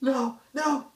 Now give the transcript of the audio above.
No, no,